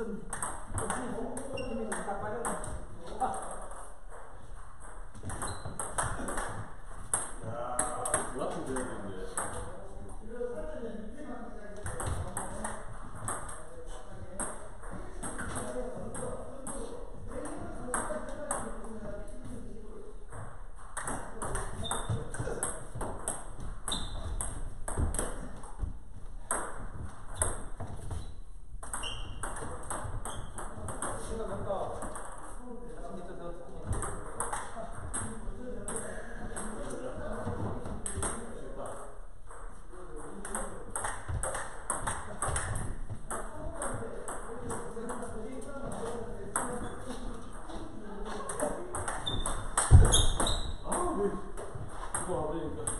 Johnson. 不好意思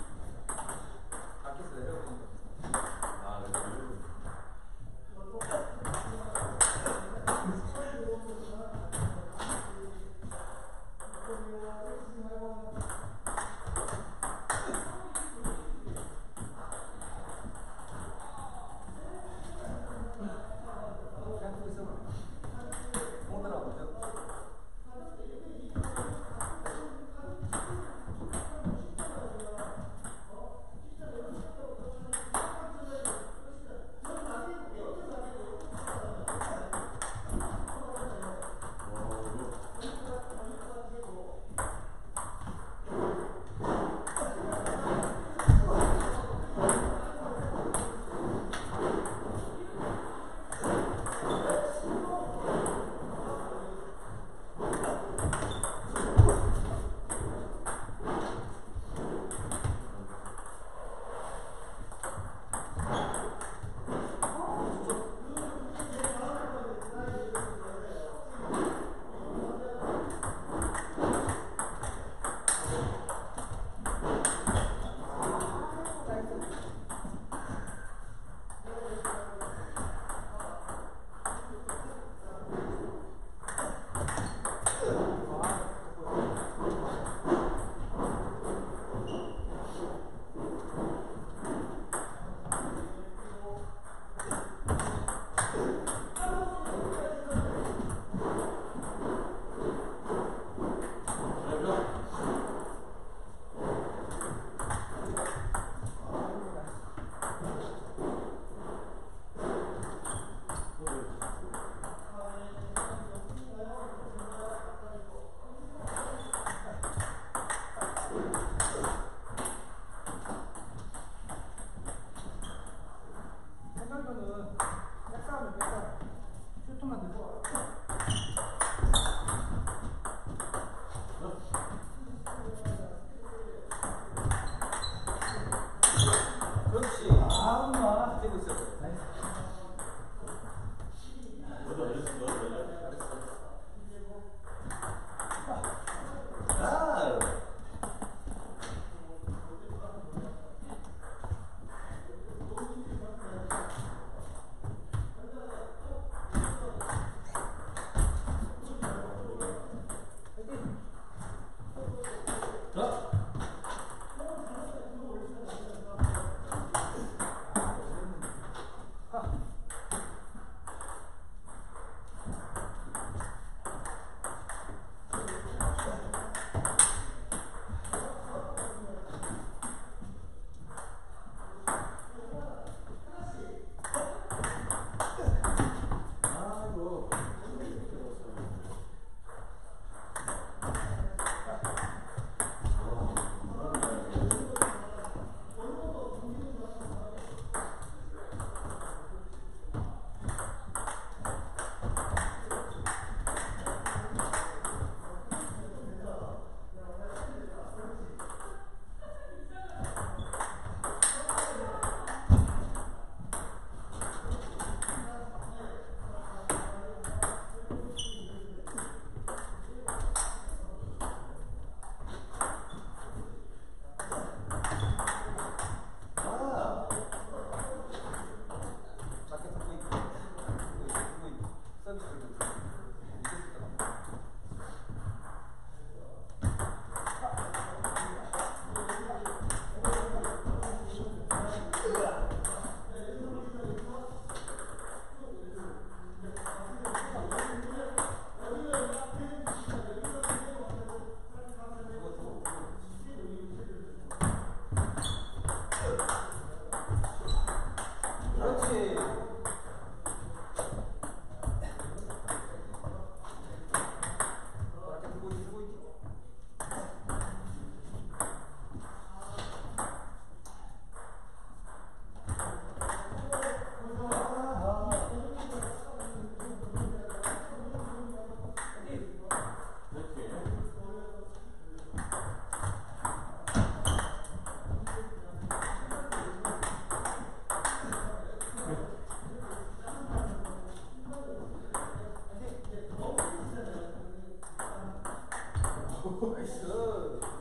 怎么？